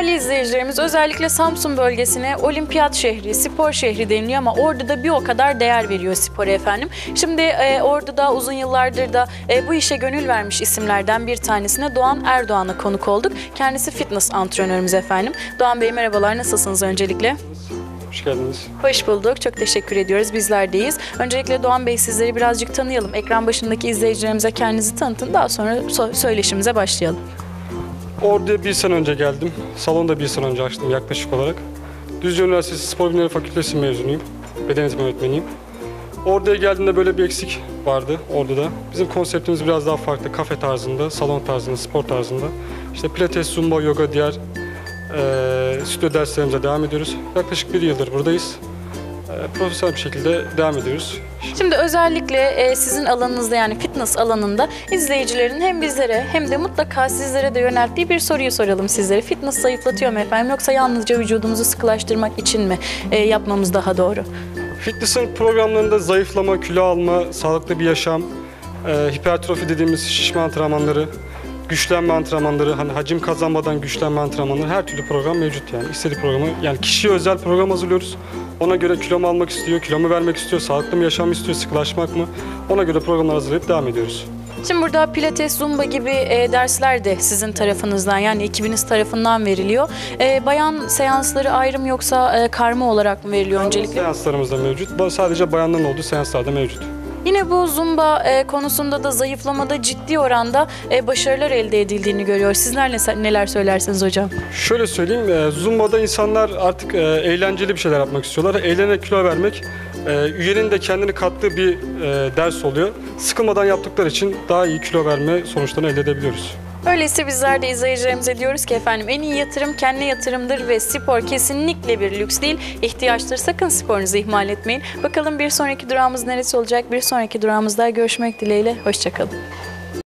Değerli izleyicilerimiz özellikle Samsun bölgesine olimpiyat şehri, spor şehri deniliyor ama Ordu'da bir o kadar değer veriyor spora efendim. Şimdi e, Ordu'da uzun yıllardır da e, bu işe gönül vermiş isimlerden bir tanesine Doğan Erdoğan'a konuk olduk. Kendisi fitness antrenörümüz efendim. Doğan Bey merhabalar nasılsınız öncelikle? Hoş geldiniz. Hoş bulduk. Çok teşekkür ediyoruz. Bizler deyiz. Öncelikle Doğan Bey sizleri birazcık tanıyalım. Ekran başındaki izleyicilerimize kendinizi tanıtın. Daha sonra so- söyleşimize başlayalım. Ordu'ya bir sene önce geldim. Salonda bir sene önce açtım yaklaşık olarak. Düzce Üniversitesi Spor Bilimleri Fakültesi mezunuyum. Beden eğitimi öğretmeniyim. Ordu'ya geldiğimde böyle bir eksik vardı Ordu'da. Bizim konseptimiz biraz daha farklı. Kafe tarzında, salon tarzında, spor tarzında. İşte pilates, zumba, yoga, diğer eee stüdyo derslerimize devam ediyoruz. Yaklaşık bir yıldır buradayız. Eee, profesyonel bir şekilde devam ediyoruz. Şimdi özellikle e, sizin alanınızda yani fitness alanında izleyicilerin hem bizlere hem de mutlaka sizlere de yönelttiği bir soruyu soralım sizlere. Fitness zayıflatıyor mu efendim yoksa yalnızca vücudumuzu sıkılaştırmak için mi e, yapmamız daha doğru? Fitness'ın programlarında zayıflama, kilo alma, sağlıklı bir yaşam, e, hipertrofi dediğimiz şişme antrenmanları, güçlenme antrenmanları, hani hacim kazanmadan güçlenme antrenmanları her türlü program mevcut yani. İstediği programı yani kişiye özel program hazırlıyoruz. Ona göre kilomu almak istiyor, kilomu vermek istiyor, sağlıklı mı yaşam istiyor, sıkılaşmak mı? Ona göre programlar hazırlayıp devam ediyoruz. Şimdi burada pilates, zumba gibi e, dersler de sizin tarafınızdan yani ekibiniz tarafından veriliyor. E, bayan seansları ayrı mı yoksa e, karma olarak mı veriliyor öncelikle? Seanslarımız da mevcut. Sadece bayanların olduğu seanslar da mevcut. Yine bu zumba e, konusunda da zayıflamada ciddi oranda e, başarılar elde edildiğini görüyor. Sizler ne- neler söylersiniz hocam? Şöyle söyleyeyim, e, Zumba'da insanlar artık e, eğlenceli bir şeyler yapmak istiyorlar. Eğlenerek kilo vermek, e, üyenin de kendini kattığı bir e, ders oluyor. Sıkılmadan yaptıkları için daha iyi kilo verme sonuçlarını elde edebiliyoruz. Öyleyse bizler de izleyicilerimize diyoruz ki efendim en iyi yatırım kendine yatırımdır ve spor kesinlikle bir lüks değil. ihtiyaçtır. Sakın sporunuzu ihmal etmeyin. Bakalım bir sonraki durağımız neresi olacak? Bir sonraki durağımızda görüşmek dileğiyle. Hoşçakalın.